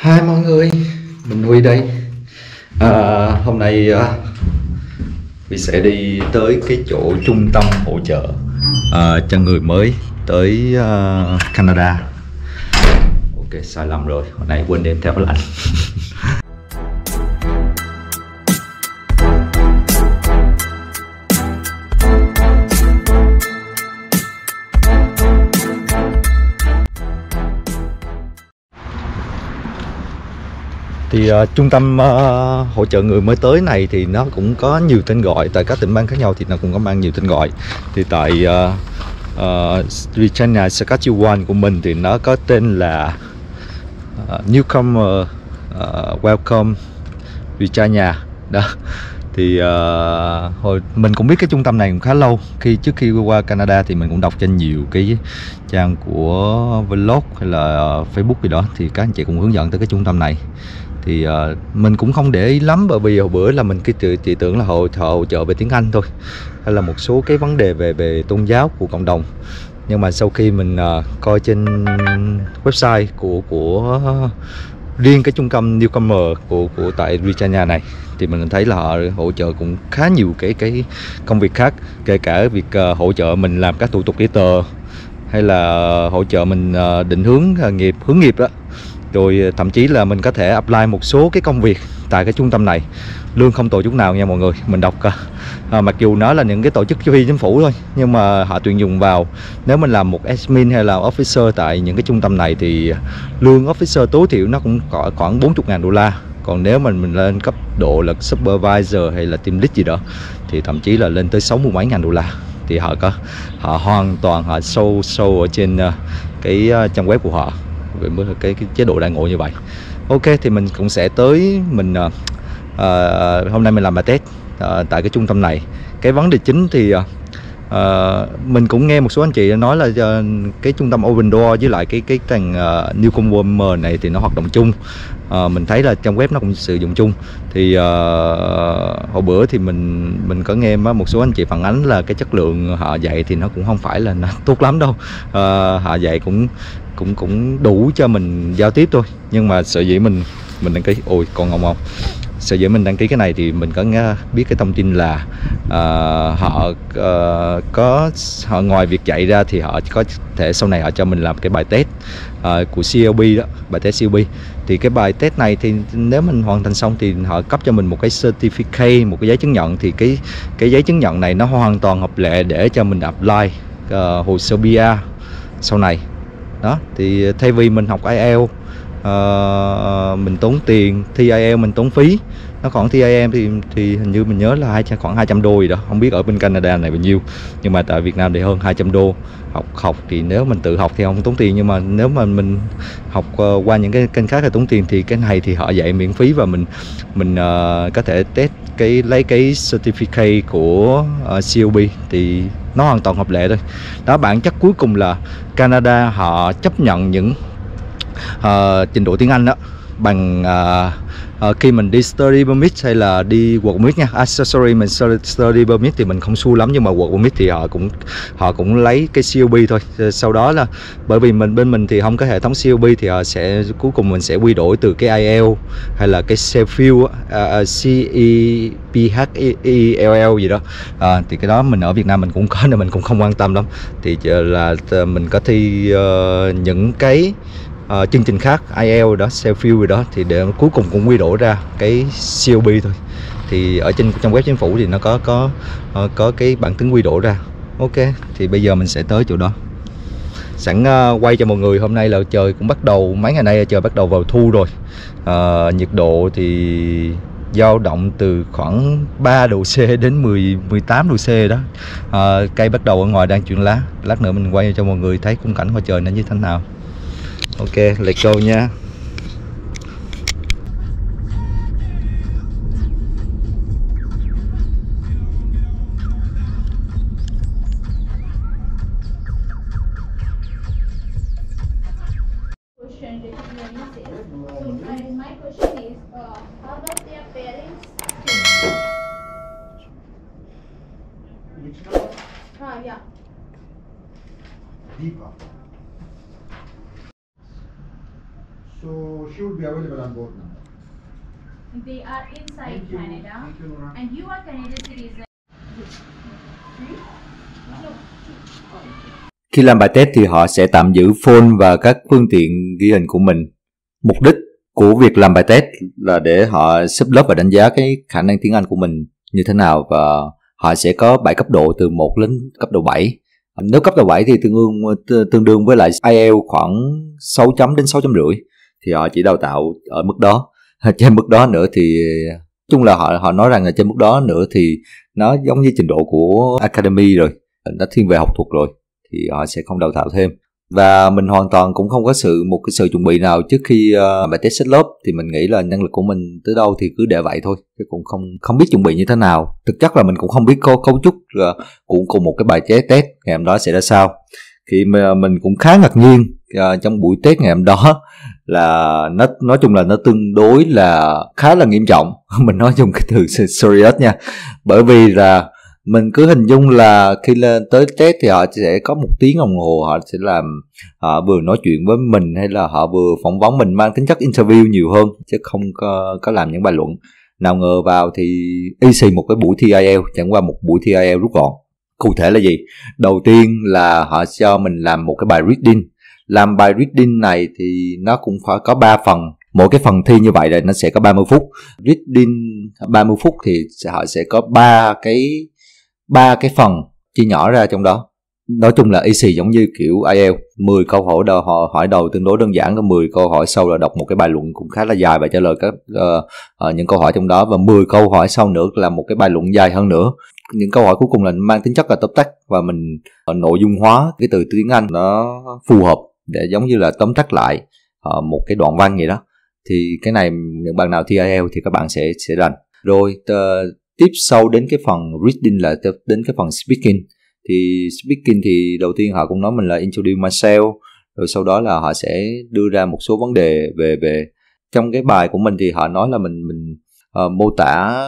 Hai mọi người, mình Huy đây. À, hôm nay à, Huy sẽ đi tới cái chỗ trung tâm hỗ trợ à, cho người mới tới à, Canada. Ok, sai lầm rồi. hôm nay quên đem theo lạnh. thì uh, trung tâm uh, hỗ trợ người mới tới này thì nó cũng có nhiều tên gọi tại các tỉnh bang khác nhau thì nó cũng có mang nhiều tên gọi. Thì tại ờ, uh, uh, Regina Saskatchewan của mình thì nó có tên là uh, Newcomer uh, Welcome Regina đó. Thì uh, hồi mình cũng biết cái trung tâm này cũng khá lâu. Khi trước khi qua Canada thì mình cũng đọc trên nhiều cái trang của vlog hay là uh, Facebook gì đó thì các anh chị cũng hướng dẫn tới cái trung tâm này thì uh, mình cũng không để ý lắm bởi vì hồi bữa là mình cái chỉ tưởng là hỗ trợ hỗ trợ về tiếng Anh thôi hay là một số cái vấn đề về về tôn giáo của cộng đồng. Nhưng mà sau khi mình uh, coi trên website của của riêng cái trung tâm newcomer của của tại Richania này thì mình thấy là họ hỗ trợ cũng khá nhiều cái cái công việc khác kể cả việc uh, hỗ trợ mình làm các thủ tục giấy tờ hay là hỗ trợ mình uh, định hướng uh, nghiệp hướng nghiệp đó rồi ờ, thậm chí là mình có thể apply một số cái công việc tại cái trung tâm này. Lương không tổ chút nào nha mọi người mình đọc à, mặc dù nó là những cái tổ chức phi chính phủ thôi nhưng mà họ tuyển dụng vào nếu mình làm một admin hay là officer tại những cái trung tâm này thì lương officer tối thiểu nó cũng có khoảng 40 ngàn đô la. Còn nếu mình mình lên cấp độ là supervisor hay là team lead gì đó thì thậm chí là lên tới 60 mấy ngàn đô la. Thì họ có họ hoàn toàn họ sâu sâu ở trên ờ, cái ờ, trang web của họ về cái, cái chế độ đại ngộ như vậy. Ok thì mình cũng sẽ tới mình uh, uh, hôm nay mình làm bài test uh, tại cái trung tâm này. Cái vấn đề chính thì uh, Uh, mình cũng nghe một số anh chị nói là uh, cái trung tâm Open Door với lại cái cái thằng uh, Newcomer này thì nó hoạt động chung à, mình thấy là trong web nó cũng sử dụng chung. Thì à, hồi bữa thì mình mình có nghe một số anh chị phản ánh là cái chất lượng họ dạy thì nó cũng không phải là nó tốt lắm đâu. À, họ dạy cũng cũng cũng đủ cho mình giao tiếp thôi. Nhưng mà sợ dĩ mình mình đăng ký. Ôi còn ngọng không sở dĩ mình đăng ký cái này thì mình có biết cái thông tin là uh, họ uh, có họ ngoài việc dạy ra thì họ có thể sau này họ cho mình làm cái bài test uh, của CLB đó bài test CLB thì cái bài test này thì nếu mình hoàn thành xong thì họ cấp cho mình một cái certificate một cái giấy chứng nhận. Thì cái cái giấy chứng nhận này nó hoàn toàn hợp lệ để cho mình apply uh, hồ sơ BA sau này. Đó thì thay vì mình học IELTS uh, mình tốn tiền thi IELTS mình tốn phí. Nó khoảng thi IELTS thì thì hình như mình nhớ là hai khoảng 200 đô gì đó. Không biết ở bên Canada này bao nhiêu nhưng mà tại Việt Nam thì hơn 200 đô. Học học thì nếu mình tự học thì không tốn tiền nhưng mà nếu mà mình học uh, qua những cái kênh khác thì tốn tiền thì cái này thì họ dạy miễn phí và mình mình uh, có thể test cái lấy cái certificate của uh, COB thì nó hoàn toàn hợp lệ thôi. Đó bản chất cuối cùng là Canada họ chấp nhận những uh, trình độ tiếng Anh đó bằng uh, uh, khi mình đi study permit hay là đi work permit nha. À, Accessory mình study permit thì mình không xu lắm nhưng mà work permit thì họ cũng họ cũng lấy cái COB thôi. Sau đó là bởi vì mình bên mình thì không có hệ thống COB thì họ sẽ cuối cùng mình sẽ quy đổi từ cái IELTS hay là cái CFU uh, C E P H E L L gì đó. Uh, thì cái đó mình ở Việt Nam mình cũng có nên mình cũng không quan tâm lắm. Thì là mình có thi uh, những cái uh, chương trình khác IELTS đó selfie rồi đó thì để cuối cùng cũng quy đổi ra cái COB thôi. Thì ở trên trong web chính phủ thì nó có có uh, có cái bản tính quy đổi ra. Ok thì bây giờ mình sẽ tới chỗ đó. Sẵn uh, quay cho mọi người hôm nay là trời cũng bắt đầu mấy ngày nay là trời bắt đầu vào thu rồi. Uh, nhiệt độ thì dao động từ khoảng 3 độ C đến 10 18 độ C đó. À, cây bắt đầu ở ngoài đang chuyển lá. Lát nữa mình quay cho mọi người thấy khung cảnh ngoài trời nó như thế nào ok let's câu nha. Question is uh, be available on board now. They are inside Thank you. Canada. Thank you, Nora. And you are Canadian citizen. Khi làm bài test thì họ sẽ tạm giữ phone và các phương tiện ghi hình của mình. Mục đích của việc làm bài test là để họ xếp lớp và đánh giá cái khả năng tiếng Anh của mình như thế nào và họ sẽ có 7 cấp độ từ 1 đến cấp độ 7. Nếu cấp độ 7 thì tương đương tương đương với lại IELTS khoảng 6 chấm đến 6 chấm rưỡi thì họ chỉ đào tạo ở mức đó. Trên mức đó nữa thì chung là họ họ nói rằng là trên mức đó nữa thì nó giống như trình độ của academy rồi, nó thiên về học thuật rồi thì họ sẽ không đào tạo thêm. Và mình hoàn toàn cũng không có sự một cái sự chuẩn bị nào trước khi uh, bài test set lớp thì mình nghĩ là năng lực của mình tới đâu thì cứ để vậy thôi chứ cũng không không biết chuẩn bị như thế nào. Thực chất là mình cũng không biết cấu cấu trúc uh, của cùng một cái bài test test ngày hôm đó sẽ ra sao khi mà ờ, mình cũng khá ngạc nhiên uh, trong buổi test ngày hôm đó là nó nói chung là nó tương đối là khá là nghiêm trọng. Mình nói dùng cái từ serious nha. Bởi vì là mình cứ hình dung là khi lên tới test thì họ sẽ có một tiếng đồng hồ họ sẽ làm họ vừa nói chuyện với mình hay là họ vừa phỏng vấn mình mang tính chất interview nhiều hơn chứ không có, có làm những bài luận. Nào ngờ vào thì easy một cái buổi thi IELTS chẳng qua một buổi thi IELTS rút gọn cụ thể là gì? Đầu tiên là họ cho mình làm một cái bài reading. Làm bài reading này thì nó cũng phải có 3 phần. Mỗi cái phần thi như vậy là nó sẽ có 30 phút. Reading 30 phút thì họ sẽ có ba cái ba cái phần chia nhỏ ra trong đó. Nói chung là easy giống như kiểu IELTS 10 câu hỏi đầu họ hỏi đầu tương đối đơn giản có 10 câu hỏi sau là đọc một cái bài luận cũng khá là dài và trả lời các uh, uh, những câu hỏi trong đó. Và 10 câu hỏi sau nữa là một cái bài luận dài hơn nữa những câu hỏi cuối cùng là mang tính chất là tóm tắt và mình ờ, nội dung hóa cái từ tiếng Anh nó phù hợp để giống như là tóm tắt lại uh, một cái đoạn văn gì đó. Thì cái này những bạn nào thi IELTS thì các bạn sẽ sẽ rành. Rồi t- tiếp sau đến cái phần reading là đến cái phần speaking. Thì speaking thì đầu tiên họ cũng nói mình là introduce myself rồi sau đó là họ sẽ đưa ra một số vấn đề về về trong cái bài của mình thì họ nói là mình mình uh, mô tả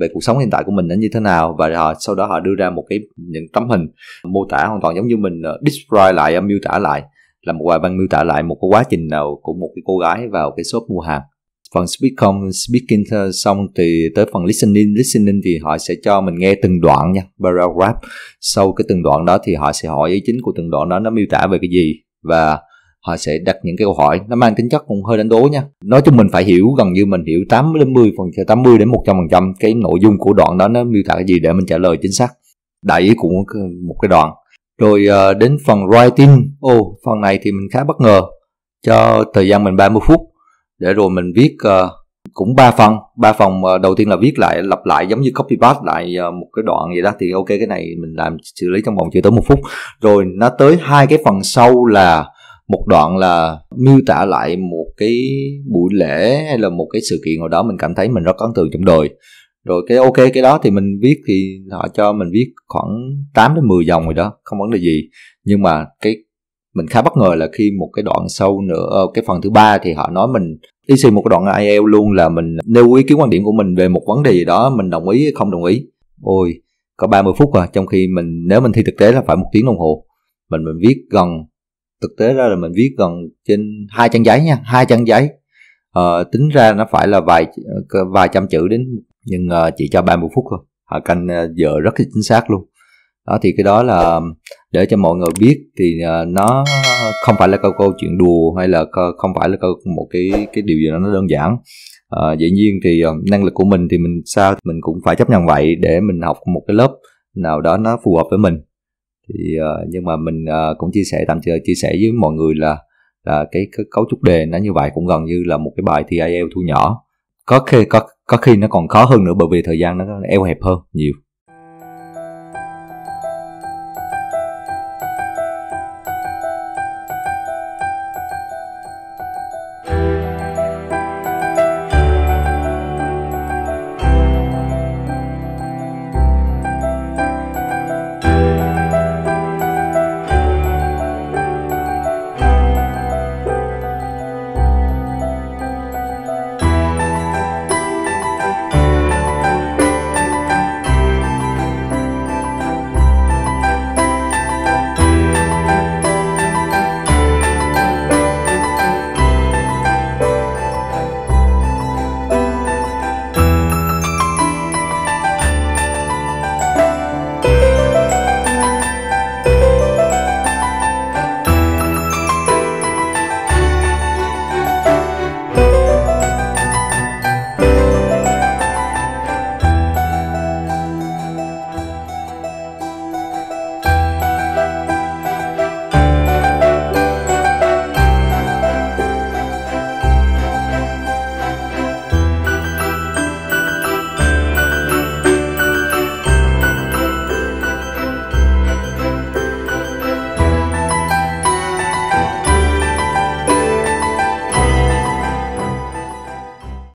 về cuộc sống hiện tại của mình nó như thế nào và họ sau đó họ đưa ra một cái những tấm hình mô tả hoàn toàn giống như mình ờ, uh, describe lại ờ, miêu tả lại là một bài văn miêu tả lại một cái quá trình nào của một cái cô gái vào cái shop mua hàng. Phần speaking speaking xong thì tới phần listening listening thì họ sẽ cho mình nghe từng đoạn nha paragraph sau cái từng đoạn đó thì họ sẽ hỏi ý chính của từng đoạn đó nó miêu tả về cái gì và họ sẽ đặt những cái câu hỏi nó mang tính chất cũng hơi đánh đố nha. Nói chung mình phải hiểu gần như mình hiểu 80 đến 10 phần 80 đến 100 phần trăm cái nội dung của đoạn đó nó miêu tả cái gì để mình trả lời chính xác. Đại ý của một cái đoạn. Rồi uh, đến phần writing. Ô oh, phần này thì mình khá bất ngờ. Cho thời gian mình 30 phút để rồi mình viết uh, cũng ba phần. Ba phần uh, đầu tiên là viết lại lặp lại giống như copy paste lại uh, một cái đoạn gì đó. Thì ok cái này mình làm xử lý trong vòng chưa tới một phút. Rồi nó tới hai cái phần sau là một đoạn là miêu tả lại một cái buổi lễ hay là một cái sự kiện nào đó mình cảm thấy mình rất ấn tượng trong đời. Rồi cái ok, cái đó thì mình viết thì họ cho mình viết khoảng 8 đến 10 dòng rồi đó, không vấn đề gì. Nhưng mà cái, mình khá bất ngờ là khi một cái đoạn sâu nữa ờ, cái phần thứ ba thì họ nói mình đi xì một cái đoạn IELTS luôn là mình nêu ý kiến quan điểm của mình về một vấn đề gì đó, mình đồng ý, không đồng ý. Ôi, có 30 phút à trong khi mình, nếu mình thi thực tế là phải một tiếng đồng hồ. Mình mình viết gần thực tế ra là mình viết gần trên hai trang giấy nha hai trang giấy. Uh, tính ra nó phải là vài ờ, vài trăm chữ đến nhưng uh, chỉ cho 30 phút thôi. Họ canh uh, giờ rất là chính xác luôn. Đó thì cái đó là để cho mọi người biết thì uh, nó không phải là câu câu chuyện đùa hay là không phải là câu một cái cái điều gì đó nó đơn giản. Uh, dĩ nhiên thì uh, năng lực của mình thì mình sao mình cũng phải chấp nhận vậy để mình học một cái lớp nào đó nó phù hợp với mình thì uh, nhưng mà mình uh, cũng chia sẻ tạm thời chia sẻ với mọi người là là cái, cái cấu trúc đề nó như vậy cũng gần như là một cái bài thi IELTS thu nhỏ. Có khi có có khi nó còn khó hơn nữa bởi vì thời gian nó eo hẹp hơn nhiều.